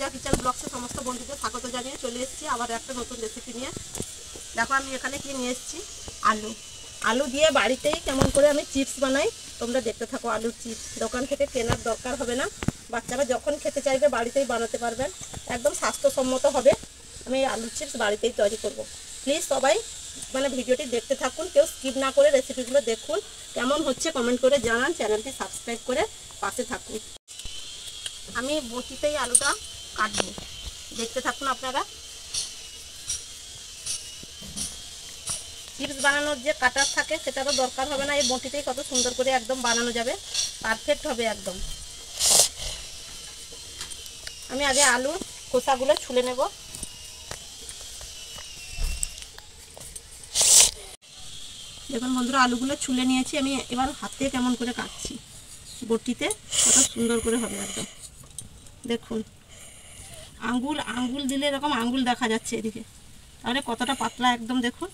পূজা kitchen ব্লগসে সমস্ত বন্ধুদের স্বাগত জানিয়ে চলে এসেছি। আবার একটা নতুন রেসিপি নিয়ে। দেখো, আমি এখানে কি নিয়ে এসেছি? আলু। আলু দিয়ে বাড়িতেই কেমন করে আমি চিপস বানাই। তোমরা দেখতে থাকো আলুর চিপস। দোকান থেকে কেনার দরকার হবে না। বাচ্চারা যখন খেতে চাইবে বাড়িতেই বানাতে পারবেন। একদম স্বাস্থ্যসম্মত হবে। আমি আলুর চিপস বাড়িতেই তৈরি করব। প্লিজ সবাই মানে ভিডিওটি দেখতে থাকুন। কেউ স্কিপ না করে রেসিপিগুলো দেখুন। কেমন হচ্ছে কমেন্ট করে জানান। চ্যানেলটি সাবস্ক্রাইব করে পাশে থাকুন। আমি বটিতেই আলুটা কাটবো। দেখতে থাকুন আপনারা। চিপস বানানোর যে কাটার থাকে, সেটা তো দরকার হবে না। এই বটিতেই কত সুন্দর করে একদম বানানো যাবে। পারফেক্ট হবে একদম। আমি আগে আলুর খোসাগুলো ছুলে নেব। দেখুন বন্ধুরা, আলুগুলো ছুলে নিয়েছি। আমি এবার হাতে কেমন করে কাটছি। বটিতে কত সুন্দর করে হবে একদম। দেখুন। আঙ্গুল আঙ্গুল দিলে এরকম আঙ্গুল দেখা যাচ্ছে এদিকে। তাহলে কতটা পাতলা একদম দেখুন।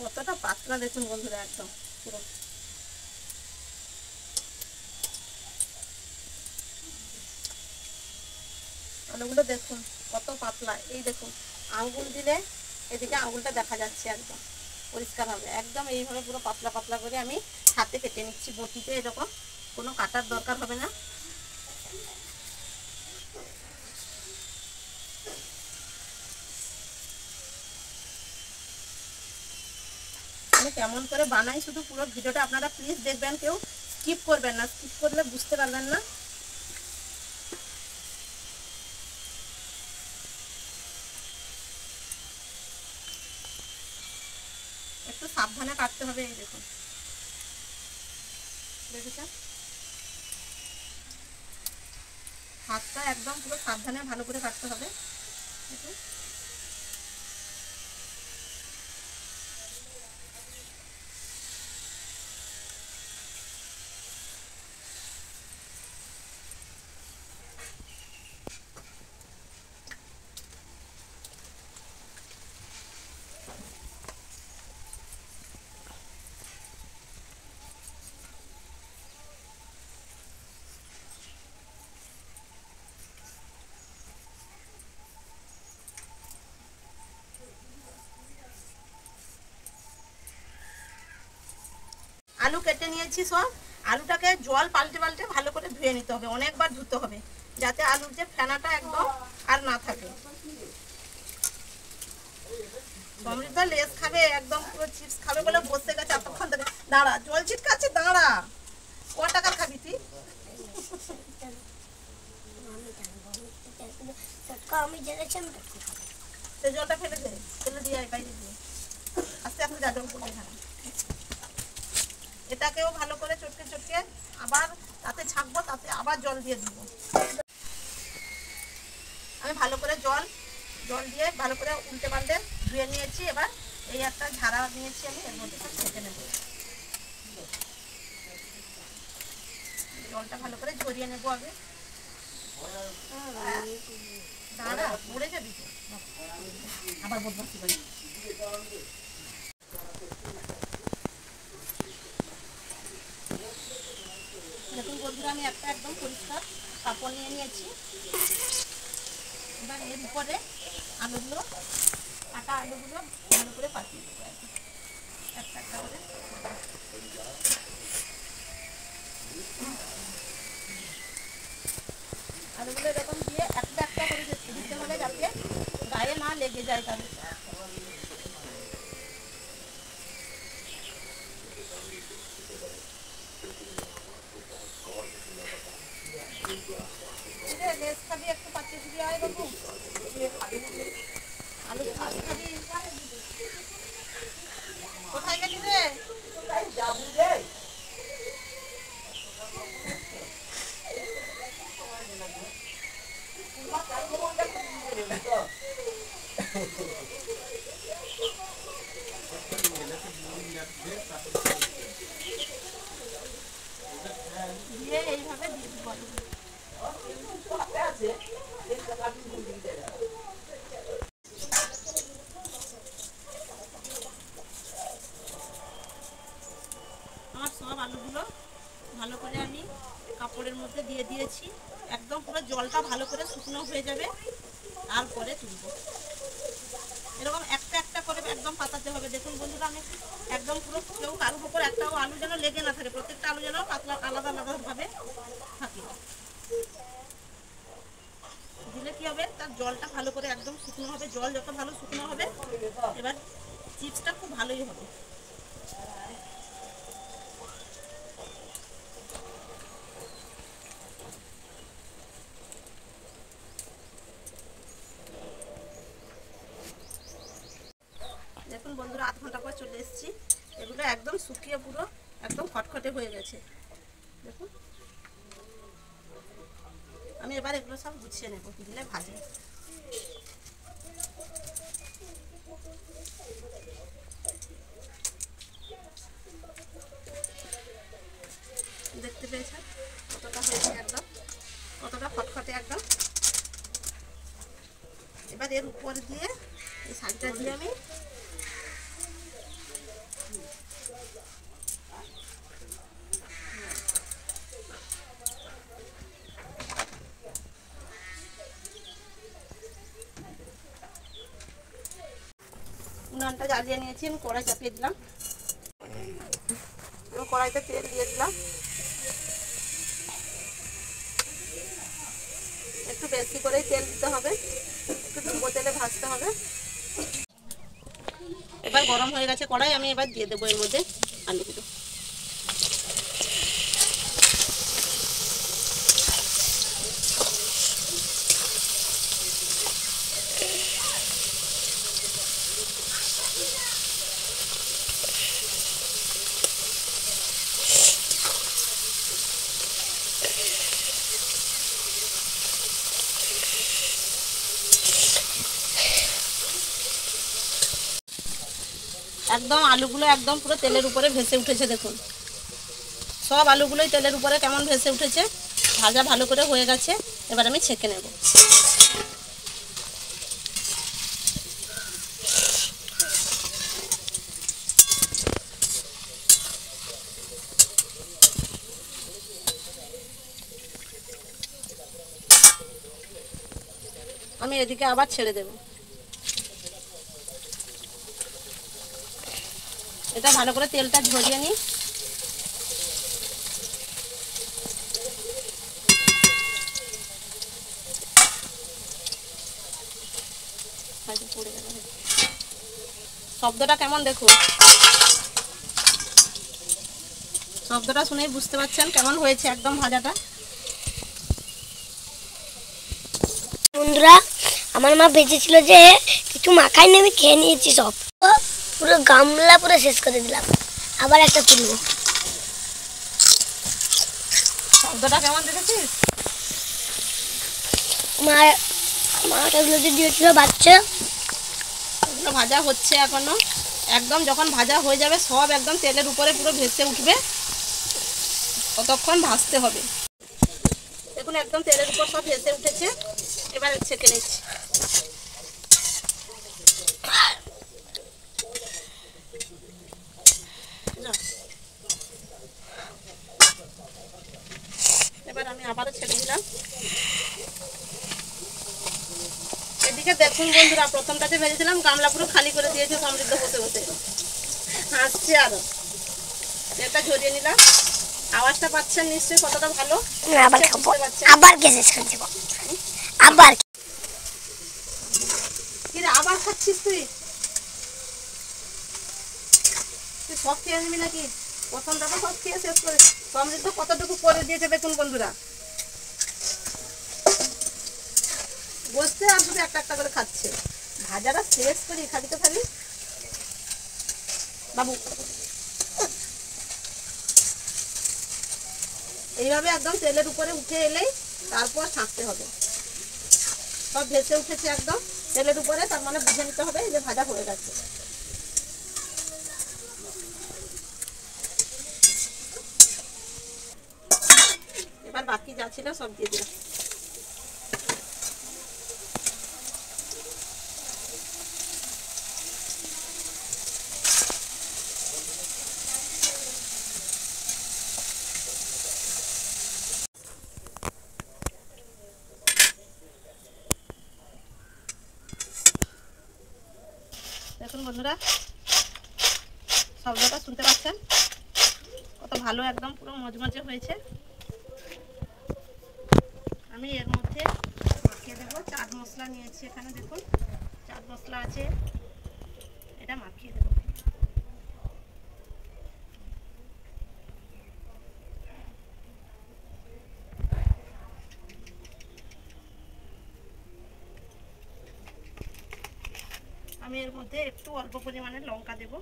কতটা পাতলা দেখুন বন্ধুরা একদম, পুরো। আলুগুলো দেখুন কত পাতলা। এই দেখুন, আঙ্গুল দিলে এদিকে আঙ্গুলটা দেখা যাচ্ছে একদম। পরিষ্কার হবে। একদম এইভাবে পুরো পাতলা পাতলা করে আমি হাতে কেটে নিচ্ছি, বটিতে এরকম। কোনো কাটার দরকার হবে না। কেমন করে বানাই, শুধু পুরো ভিডিওটা আপনারা প্লিজ দেখবেন, কেউ স্কিপ করবেন না। স্কিপ করলে বুঝতে পারবেন না। একটু সাবধানে কাটতে হবে, এই দেখুন। হাতটা একদম পুরো সাবধানে ভালো করে কাটতে হবে। আলু কেটে নিয়েছি সব। আলুটাকে জল পাল্টে পাল্টে ভালো করে ধুয়ে নিতে হবে অনেকবার ধুতে হবে যাতে আলুর যে ফেনাটা একদম আর না থাকে। লেস খাবে একদম পুরো চিপস খাবে বলে বসে গেছে এতক্ষণ ধরে। দাঁড়া জল ছিটকাচ্ছে দাঁড়া। ক টাকার খাবি তুই? জলটা ফেলে দে ফেলে দিয়ে বাইরে দিয়ে আস্তে আস্তে যা জল এটাকেও ভালো করে চটকে চটকে আবার তাতে ছাঁকবো, তাতে আবার জল দিয়ে দিব। আমি ভালো করে জল জল দিয়ে ভালো করে উল্টে পাল্টে ধুয়ে নিয়েছি। এবার এই একটা ঝাড়া নিয়েছি আমি, এর মধ্যে সব ছেঁকে নেব। জলটা ভালো করে ঝরিয়ে নেব আগে। দাঁড়া পড়ে যাবি। আবার বদমাসি করি দেখুন বন্ধুরা আমি একটা একদম পরিষ্কার কাপড় নিয়ে নিয়েছি এবার এর উপরে আলুগুলো কাটা আলুগুলো ভালো করে পাঠিয়ে দেবো। একটা একটা করে আলুগুলো এরকম দিয়ে একটা একটা করে দিতে দিতে হবে যাতে গায়ে না লেগে যায় তাহলে রে, লেস খাবি একটু পাঠিয়ে দিবি আয় বাবু আলু আলু খাবি কোথায় গেলি রে দিয়ে এইভাবে দিয়ে দিব আলুগুলো। জলটা ভালো করে শুকনো হয়ে যাবে তারপরে তুলবো এরকম একটা একটা করে একদম পাতাতে হবে দেখুন বন্ধুরা আমি একদম পুরো কেউ কারোর উপর একটাও আলু যেন লেগে না থাকে, প্রত্যেকটা আলু যেন পাতলা, আলাদা আলাদা ভাবে থাকে। দিলে কি হবে? তার জলটা ভালো করে একদম শুকনো হবে, জল যত ভালো শুকনো হবে, এবার চিপসটা খুব ভালোই হবে। বন্ধুরা আধ ঘণ্টা পর চলে এসেছি। এগুলো একদম শুকিয়ে পুরো একদম খটখটে হয়ে গেছে। দেখুন আমি এবার এগুলো সব গুছিয়ে নেব, দিলে ভাজে দেখতে পেয়েছেন কতটা হয়েছে একদম? কতটা খটখটে একদম? এবার এর উপর দিয়ে এই শাড়িটা দিয়ে আমি উনানটা জ্বালিয়ে নিয়েছি, আমি কড়াই চাপিয়ে দিলাম। আমি কড়াইতে তেল দিয়ে দিলাম। একটু বেশি করেই তেল দিতে হবে, একটু ডুবো তেলে ভাজতে হবে। এবার গরম হয়ে গেছে কড়াই, আমি এবার দিয়ে দেবো এর মধ্যে আলুগুলো। একদম আলুগুলো একদম পুরো তেলের উপরে ভেসে উঠেছে, দেখুন। সব আলুগুলোই তেলের উপরে কেমন ভেসে উঠেছে, ভাজা ভালো করে হয়ে গেছে, এবার আমি ছেঁকে নেব। আমি এদিকে আবার ছেড়ে দেবো। এটা ভালো করে তেলটা ঝরিয়ে নিই। শব্দটা কেমন দেখুন? শব্দটা শুনেই বুঝতে পারছেন কেমন হয়েছে একদম ভাজাটা। বন্ধুরা, আমার মা বেঁচেছিল যে, কিছু মাখাই নেবে খেয়ে নিয়েছি সব। গামলা পুরো শেষ করে দিলাম। আবার একটা তুলবো। শব্দটা কেমন দেখেছিস? মা মাটাগুলো যে দিয়েছিল বাচ্চা। এগুলো ভাজা হচ্ছে এখনও। একদম যখন ভাজা হয়ে যাবে সব একদম তেলের উপরে পুরো ভেসে উঠবে। ততক্ষণ ভাজতে হবে। দেখুন একদম তেলের উপর সব ভেসে উঠেছে। এবার ছেঁকে নিচ্ছি। এবার আমি আবারও ছেড়ে দিলাম। এদিকে দেখুন বন্ধুরা প্রথমটাতে ভেজেছিলাম গামলা পুরো খালি করে দিয়েছে সমৃদ্ধ বসে বসে। হাসছে আরও। এটা ঝরিয়ে নিলাম। আওয়াজটা পাচ্ছেন নিশ্চয়ই কতটা ভালো? আবার পারছেন? আবার কি রে, আবার খাচ্ছিস তুই? তুই সব খেয়ে নিবি নাকি? প্রথমটা তো সব খেয়ে শেষ করে সমৃদ্ধ কতটুকু করে দিয়েছে দেখুন বন্ধুরা। বসতে আর শুধু একটা একটা করে খাচ্ছে। ভাজাটা শেষ করি খাবি তো খাবি বাবু। এইভাবে একদম তেলের উপরে উঠে এলেই তারপর ছাঁকতে হবে। সব ভেসে উঠেছে একদম। তেলের উপরে তার মানে বুঝে নিতে হবে যে ভাজা হয়ে গেছে। বাকি যা ছিল সব দিয়ে দিলাম। দেখুন বন্ধুরা, শব্দটা শুনতে পাচ্ছেন? কত ভালো, একদম পুরো মজমজে হয়েছে। আমি এর মধ্যে মাখিয়ে দেবো। চাট মশলা নিয়েছি এখানে, দেখুন। চাট মশলা আছে। এটা মাখিয়ে দেবো। আমি এর মধ্যে একটু অল্প পরিমাণে লঙ্কা দেব।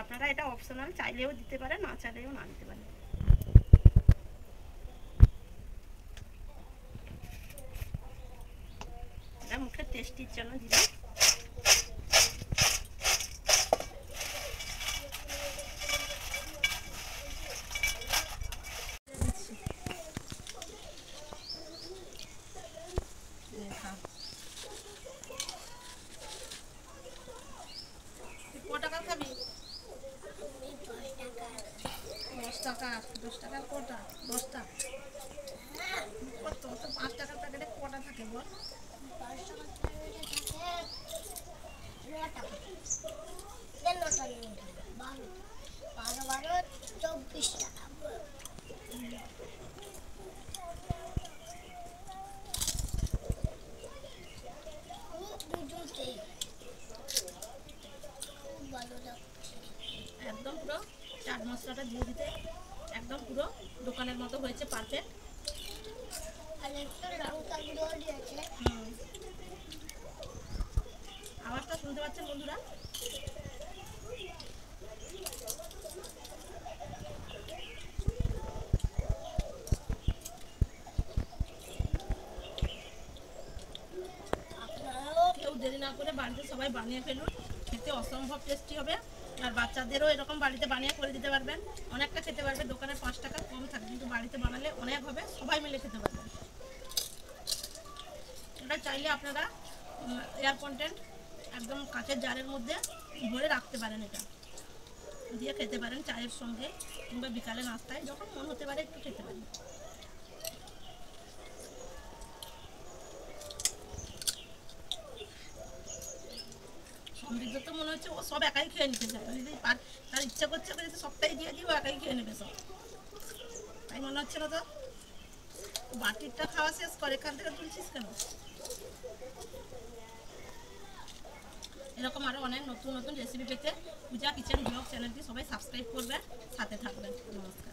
আপনারা এটা অপশনাল চাইলেও দিতে পারেন, না চাইলেও না দিতে পারেন। challenge. হয়েছে পারফেক্ট। আওয়াজটা শুনতে পাচ্ছেন বন্ধুরা? দেরি না করে বাড়িতে সবাই বানিয়ে ফেলুন। খেতে অসম্ভব টেস্টি হবে। আর বাচ্চাদেরও এরকম বাড়িতে বানিয়ে করে দিতে পারবেন। অনেকটা খেতে পারবে, দোকানে পাঁচ টাকা কম থাকে, কিন্তু বাড়িতে বানালে অনেক হবে, সবাই মিলে খেতে পারবেন এটা চাইলে আপনারা এয়ার কন্টেন্ট একদম কাঁচের জারের মধ্যে ভরে রাখতে পারেন এটা। দিয়ে খেতে পারেন চায়ের সঙ্গে কিংবা বিকালে নাস্তায়, যখন মন হতে পারে একটু খেতে পারেন। সমৃদ্ধ তো মনে হচ্ছে ও সব একাই খেয়ে নিতে চায়। যদি তার ইচ্ছা করছে ওকে যদি সবটাই দিয়ে দিই ও একাই খেয়ে নেবে সব। তাই মনে হচ্ছে না তো? বাটিরটা খাওয়া শেষ করে, এখান থেকে তুলছিস কেন? এরকম আরও অনেক নতুন নতুন রেসিপি পেতে পূজা কিচেন ব্লগ চ্যানেলটি সবাই সাবস্ক্রাইব করবেন সাথে থাকবেন। নমস্কার।